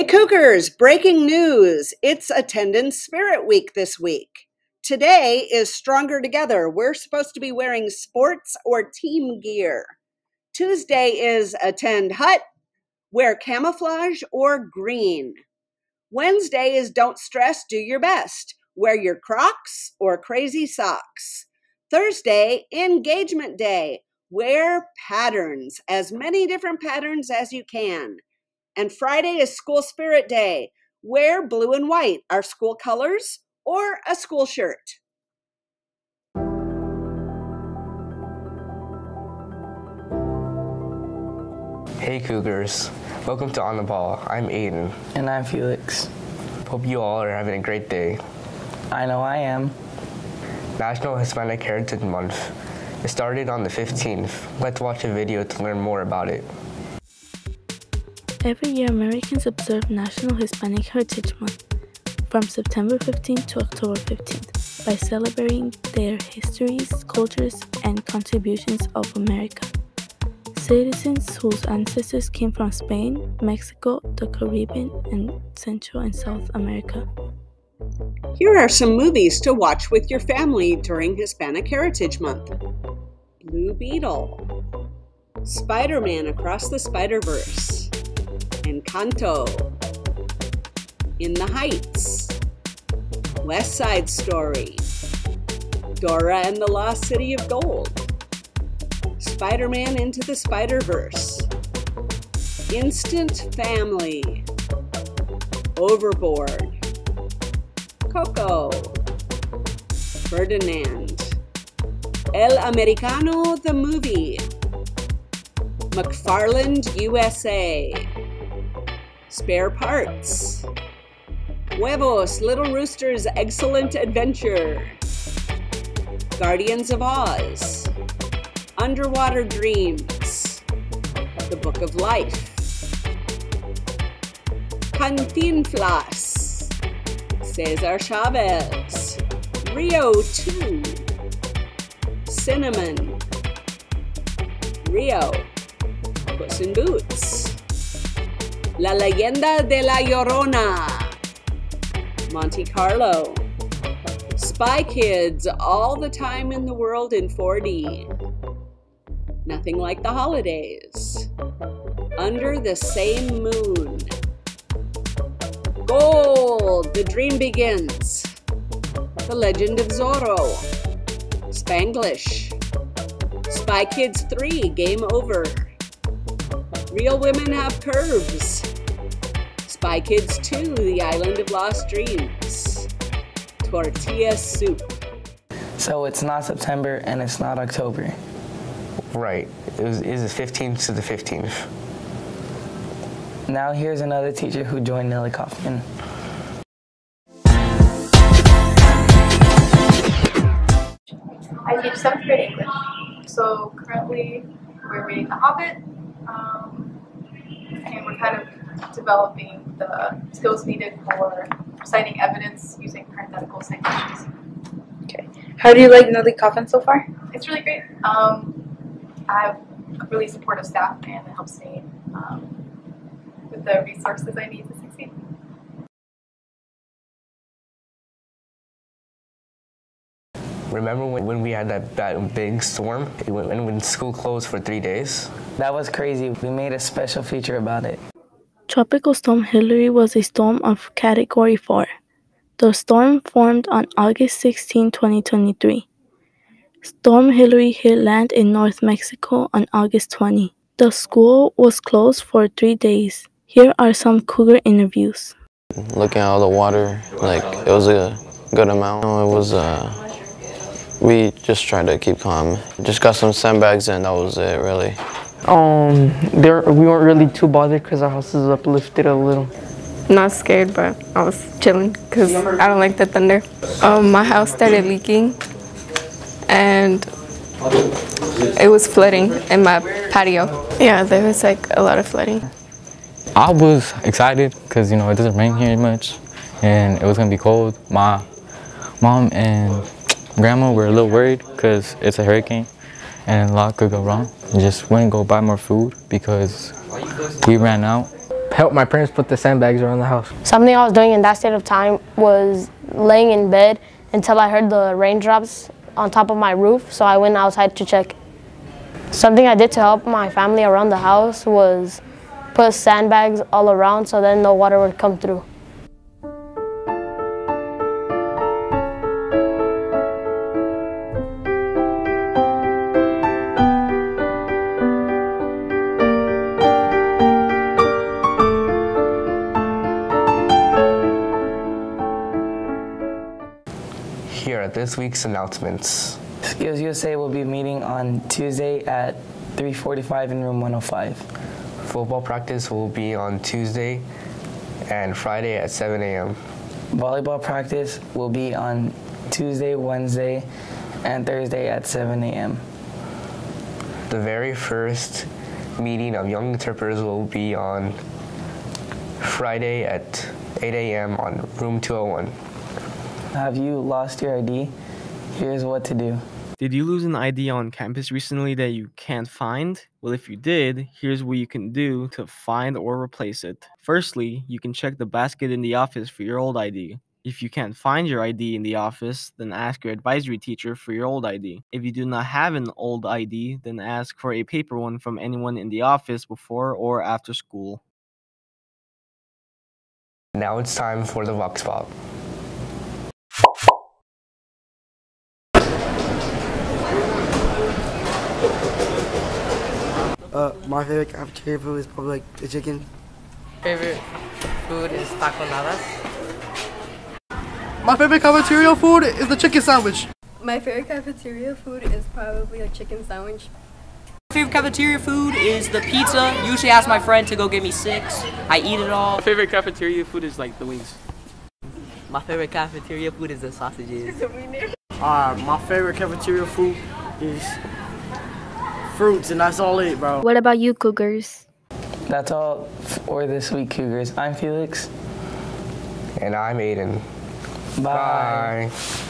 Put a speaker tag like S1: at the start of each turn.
S1: Hey Cougars, breaking news. It's Attendance Spirit Week this week. Today is Stronger Together. We're supposed to be wearing sports or team gear. Tuesday is Attend Hut, wear camouflage or green. Wednesday is Don't Stress, Do Your Best. Wear your Crocs or crazy socks. Thursday, Engagement Day. Wear patterns, as many different patterns as you can. And Friday is School Spirit Day. Wear blue and white, our school colors, or a school shirt.
S2: Hey Cougars, welcome to On the Paw. I'm Aiden.
S3: And I'm Felix.
S2: Hope you all are having a great day.
S3: I know I am.
S2: National Hispanic Heritage Month. It started on the 15th. Let's watch a video to learn more about it.
S4: Every year, Americans observe National Hispanic Heritage Month from September 15th to October 15th by celebrating their histories, cultures, and contributions of America. Citizens whose ancestors came from Spain, Mexico, the Caribbean, and Central and South America.
S1: Here are some movies to watch with your family during Hispanic Heritage Month Blue Beetle, Spider Man Across the Spider Verse, Encanto, In the Heights, West Side Story, Dora and the Lost City of Gold, Spider Man Into the Spider Verse, Instant Family, Overboard, Coco, Ferdinand, El Americano the Movie, McFarland USA, Spare Parts, Huevos, Little Rooster's Excellent Adventure, Guardians of Oz, Underwater Dreams, The Book of Life, Cantinflas, Cesar Chavez, Rio 2, Cinnamon, Rio, Puss in Boots, La Leyenda de la Llorona, Monte Carlo, Spy Kids, All the Time in the World in 4D, Nothing Like the Holidays, Under the Same Moon, Goal, The Dream Begins, The Legend of Zorro, Spanglish, Spy Kids 3, Game Over, Real Women Have Curves, Spy Kids 2, The Island of Lost Dreams, Tortilla Soup.
S3: So it's not September and it's not October.
S2: Right, it was, it was the 15th to the 15th.
S3: Now here's another teacher who joined Nellie Coffman.
S5: I teach seventh grade English. So currently we're reading The Hobbit, um, and we're kind of developing the skills needed for citing evidence using parenthetical citations.
S6: Okay. How do you like Nellie Coffman so far?
S5: It's really great. Um, I have a really supportive staff, and it helps me um, with the resources I need to succeed.
S2: Remember when, when we had that, that big storm It went- and when school closed for three days?
S3: That was crazy. We made a special feature about it.
S4: Tropical Storm Hilary was a storm of Category 4. The storm formed on August 16, 2023. Storm Hilary hit land in North Mexico on August 20. The school was closed for three days. Here are some Cougar interviews.
S7: looking at all the water, like it was a good amount. It was, uh, we just tried to keep calm. Just got some sandbags and that was it really.
S6: Um, there we weren't really too bothered because our house is uplifted a little.
S8: not scared, but I was chilling because I don't like the thunder. Um, my house started leaking and it was flooding in my patio. Yeah, there was like a lot of flooding.
S9: I was excited because you know it doesn't rain here much, and it was gonna be cold. My mom and grandma were a little worried because it's a hurricane, and a lot could go wrong. We just went and go buy more food because we ran out.
S6: help my parents put the sandbags around the house.
S10: Something I was doing in that state of time was laying in bed until I heard the raindrops on top of my roof, so I went outside to check. Something I did to help my family around the house was put sandbags all around so then no water would come through.
S2: Are this week's announcements.
S3: Skills USA will be meeting on Tuesday at 3:45 in room 105.
S2: Football practice will be on Tuesday and Friday at 7 a.m.
S3: Volleyball practice will be on Tuesday, Wednesday, and Thursday at 7 a.m.
S2: The very first meeting of Young Interpreters will be on Friday at 8 a.m. on room 201.
S3: Have you lost your ID? Here's what to do.
S11: Did you lose an ID on campus recently that you can't find? Well, if you did, here's what you can do to find or replace it. Firstly, you can check the basket in the office for your old ID. If you can't find your ID in the office, then ask your advisory teacher for your old ID. If you do not have an old ID, then ask for a paper one from anyone in the office before or after school.
S2: Now it's time for the Vox Pop.
S12: Uh, my favorite cafeteria food is probably like the chicken.
S13: Favorite food is taconadas.
S14: My favorite cafeteria food is the chicken sandwich.
S15: My favorite cafeteria food is probably a chicken sandwich.
S16: My favorite cafeteria food is the pizza. Usually ask my friend to go get me six. I eat it all.
S11: My favorite cafeteria food is like the wings.
S13: My favorite cafeteria food is the sausages.
S12: Uh, my favorite cafeteria food is fruits, and that's all it, bro.
S4: What about you, Cougars?
S3: That's all for this week, Cougars. I'm Felix.
S2: And I'm Aiden.
S3: Bye.
S2: Bye.